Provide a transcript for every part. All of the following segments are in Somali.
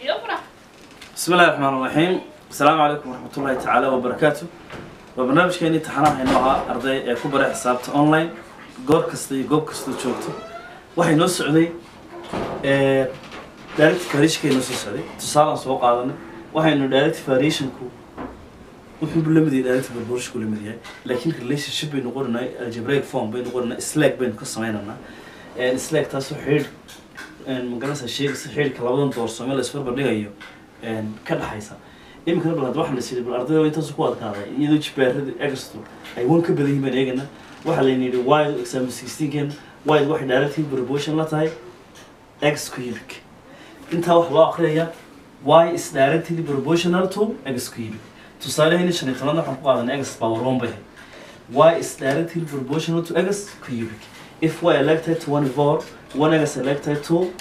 يفرح بسم الله الرحمن الرحيم السلام عليكم ورحمة الله تعالى وبركاته وبرنامج كيني تحنا هنوها أرضي كبر حسابت أونلاين جور كستي جوب كستو شوكتو waxay noo socday direct variationkay noo soo socday tusaalaan soo qaadanay waxaynu direct variationku wuxuu la mid yahay direct proportionku la mid yahay laakiin relationship baynu qoranay algebraic form baynu qoranay slack baynu ka sameynaynaa slack taasoo xidhiidh magaranaysa sheegaysa xidhiidhka labadan doorsoomo la isbarbar dhigayo ka dhaxaysa. Iminkana bal waxaan la siiyay bal ardayda intaas ku adkaaday iyadoo jibaaradii exto ay wan ka badan yihiin baan eegana waxaa layna yidhi wide example sixteenken wide waxay directive proportion la tahay. X cubic intaa wax loo akhriyaya y is directly proportional to x cubic tusaalehayna shan iyo tobnaad waxaan ku qaadanay x power one bay y is directly proportional to x cubic if y elected to one four one x elected to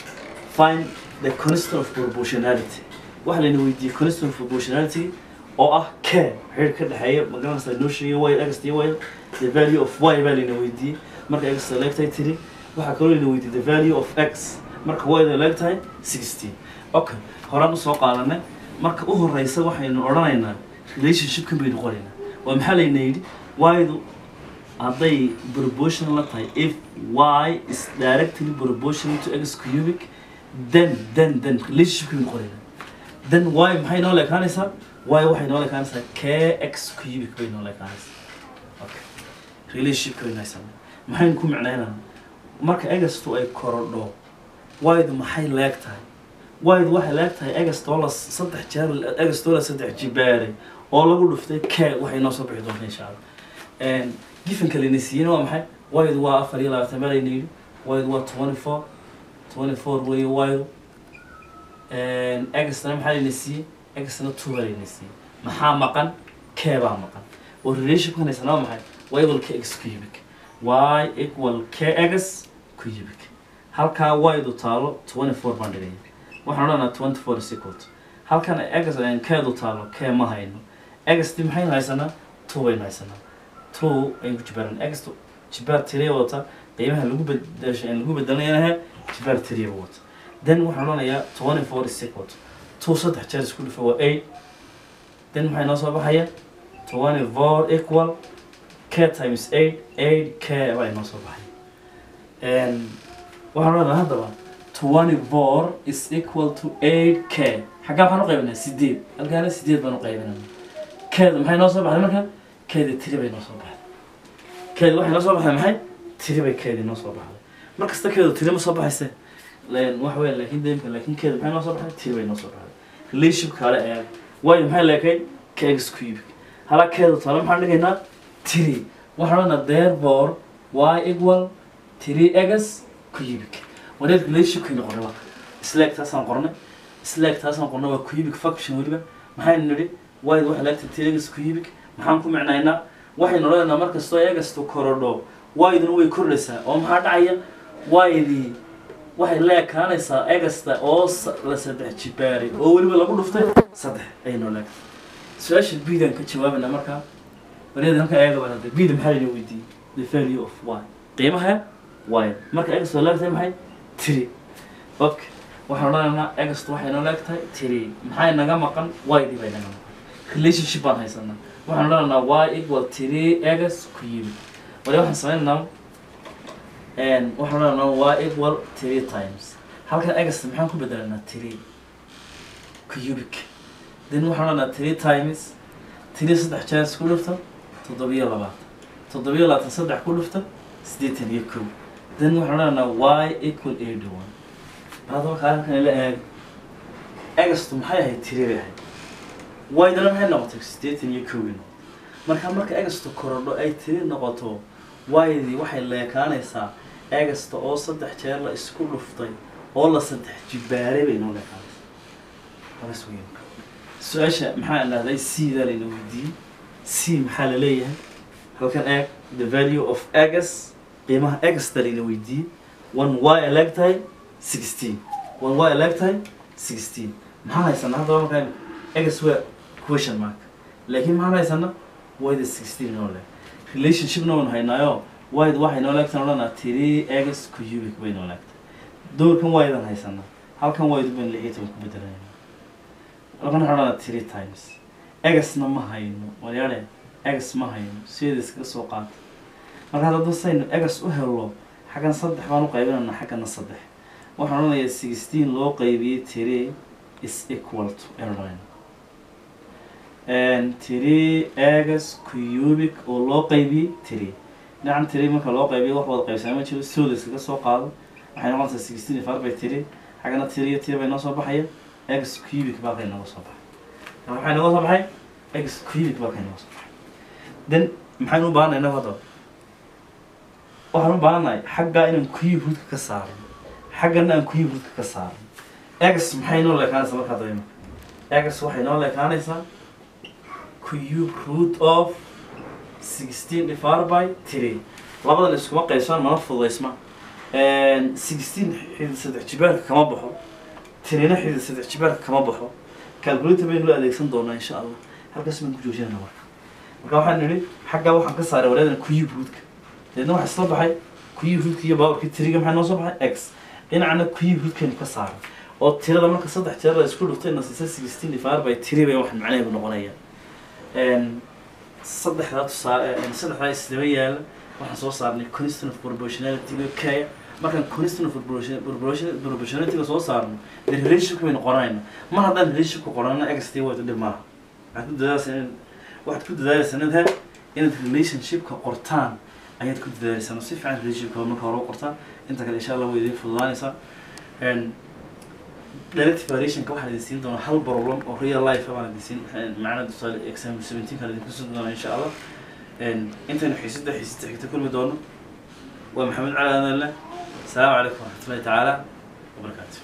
find the constant of proportionality. waxaa layna weydiiyey constant of proportionality oo ah k xiriir ka dhexeeya magaranaysa noo sheegay y x iyo y the value of y baa layna weydiiyey marka x electay tiri waxaa kaloo layna weydiiyey the value of x. marka y da electahay sixteen okay horaan u soo qaadanay marka u horeysa waxaynu odhanaynaa relationshipkan baynu qoraynaa waa maxaa layna yidhi y-du hadday proportional la tahay. If y is directly proportional to x cubic then then then relationship baynu qoraynaa then y maxay noo leekaanaysaa y waxay noo leekaanaysaa k x cubic bay noo leekaanaysaa okay relationship baynu haysanaa maxaynu ku micnaynaa marka egastu ay korodho y-du maxay leeg tahay? Y-du waxay leeg tahay egastoo la saddex jeer egastoo la saddex jibaaray oo lagu dhuftay k waxay noo soo bixi doonta insha allah gifanka layna siiyeyna waa maxay? Y-du waa afar iyo labaatan baa layna yidhi y-du waa twenty four twenty four weeye y-du egastana maxaa layna siiyey egastana two layna siiyey maxaa maqan? K baa maqan? Oo relationshipkan haysana waa maxay? Y equal k x cubic y equal k x cubic halkaa y-du taalo twenty four baan dhigaya waxaan odhanaa twenty four is equal to. Halkan egas keedu taalo k ma hayno. Egasti maxaynu haysanaa two baynu haysanaa two aynu ku jibaaran egastu jibaar tiriya wadata qiimaha lagu bedesha lagu bedelanayanahe jibaar tiriya wata. Then waxaan odhanayaa twenty four is equal to two saddex jeer isku dhufa waa eight. Then maxay noo soo baxaya? twenty four equal k times eight eight k baa inoo soo baxay waxaan odhanaa haddaba twenty four is equal to eight k. Xaggaa waxaan u qaybinaa sideed. Halkaana sideed baan u qaybinaa keeda maxay noo soo baxday marka keeda tiri bay noo soo baxday. Keeda waxay noo soo baxday maxay? Tiri bay keedii noo soo baxday. Mar kasta keedu tiri ma soo baxayse wax weya laakiin deemka laakiin keeda maxay noo soo baxday? Tiri bay noo soo baxday. Relationship kale eeg waayo maxay leekay kx cubic hala keedu tale maxaan dhigaynaa? Tiri. Waxaan odhanaa therefore y equal three x cubic wareed relationshipkayna qornay waa. Slack taasaan qornay. Slack taasaan qornay waa cubic function weliba. Maxaynu nidhi wyd waxa laagta three x cubic maxaan ku micnaynaa? Waxaynu odhanaynaa markastoo egastu korodho yduna way kordhaysaa oo maxaa dhacaya? Ydii waxay leekaanaysaa egasta oo la saddex jibaaray oo weliba lagu dhuftay saddex. Ayaynu leegtay su'aasha bidaan ka jawaabayna markaa wareed halka eega baan hadda maxaa layna weydiiyey the value of y qiimaha? Y marka egast leegtahay maxay? Tiri. Okay waxaan odhanaynaa egast waxay noo leegtahay? Tiri. Maxay naga maqan? Ydii bay naga maqan relationship baan haysanaa waxaan odhanaynaa y equal tiri egas cubic wali waxaan sameynaynaa waxaan odhanaynaa y equal three times. Halkan egast maxaan ku bedelanaa tiri cubic? Then waxaan odhanaynaa three times. Tiri saddex jeer isku dhufta toddobiyo labaatan toddobiyo labaatan saddex ku dhufta siddeetan iyo kow. Then waxaan odhanaynaa y equal eighty one. Markaa halkan ila eeg. Egastu maxay ahayd tiri bay ahayd waydana maxay noqotay siddeetan iyo kowii noqotay marka marka egastu korodho ay tiri noqoto waydii waxay leekaanaysaa egasta oo saddex jeer la isku dhuftay oo la saddex jibaaray bay noo leekaanaysaa. Su'aasha maxaa dhahday c daa layna weydiiyey. C maxaa la leeyahay? Halkan eeg the value of egas qiimaha egasta layna weydiiyey. One y tahay sixteen. One y tahay sixteen. Maxaan haysanaa haddaba markaan egas waa question mark. Laakiin maxaan haysanaa wayda sixteen noo leg relationshipna waynu haynaayo wyd waxay noo leegtaan odhanaa three egas cubic bay noo leegtay doorkan waydan haysanaa halkan waydu baynu lix ku bedelanayna halkan waxaan odhanaa three times. Egasna ma hayno walyaale egas ma hayno sideeda iskaga soo qaata marka haddaba saynu egas u helo xaggan saddex baan u qaybinayna xaggana saddex waxaan odhanayaa sixteen loo qaybiyey three is equal to ayaan three egas cubic oo loo qaybiyey three dhinacan three marka loo qaybiyo wax wada qaybsanaa ma jiro sooda iskaga soo qaado waxay noqonaysaa sixteen divided by three xaggana three iyo three bay noo soo baxaya egas cubic baa kay nooga soo baxay. Waxay nooga soo baxay egas cubic baa kay nooga soo baxay. Then maxaynu u baahanay innagu hadda waxaan u baahannahay xaggaa inaan cube roodka ka saarno xaggana aan cube roodka ka saarno egas maxay noo leekaanaysaa markaa dayma egas waxay noo leekaanaysaa cube root of sixteen divided by three. Labadan iskuma qaybsan mana fududaysma sixteen xidid saddex jibaarka kama baxo. Tirina xidid saddex jibaarka kama baxo. Calculator baynu adeegsan doonaa insha allah halkaas baan ku joojinayna marka. Marka waxaan nidhi xaggaa waxaan ka saaray wareedan cube rootka. Deedna waxaa isla baxay cube rootka iyo baaburkii tiriga maxaa noo soo baxay? X. Dhinacna cube rootkaynu ka saaray. Oo tirada marka saddex jeer la isku dhuftay na siisa sixteen divided by three bay waxaan macnaheedu noqonaya saddexdaa tusaale saddexdaa isdaba yaalla waxaan soo saarnay constant of proportionality kaya markaan constant of proportionality soo saarno dee relationship baynu qoranayna mar haddaan relationshipka qorano xt wayto dhib malaha waxaad ku dadaalaysaa in waxaad ku dadaalaysaa inaad he inaad relationshipka qortaan ayaad ku dadaalaysaa. Si fiican relationshipka marka hore u qortaan inta kale insha allah way idiin fududaanaysaa direct variationka waxaan idin siin doonaa hal problem oo real life baan idin siin macna tusaale example seventeen kan idin kusin doonaa insha allah intaynu xiisada xiisada xigta kulmi doono waa maxamed cali adanle السلام عليكم ورحمة الله تعالى وبركاته